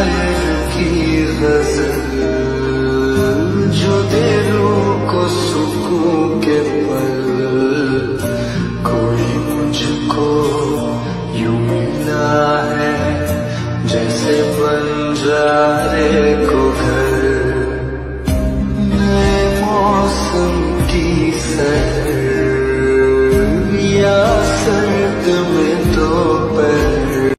शायर की गज़ल जो दे को सुकून के पल। कोई मुझको यू मिला है, जैसे बंजारे को घर। नए मौसम की सर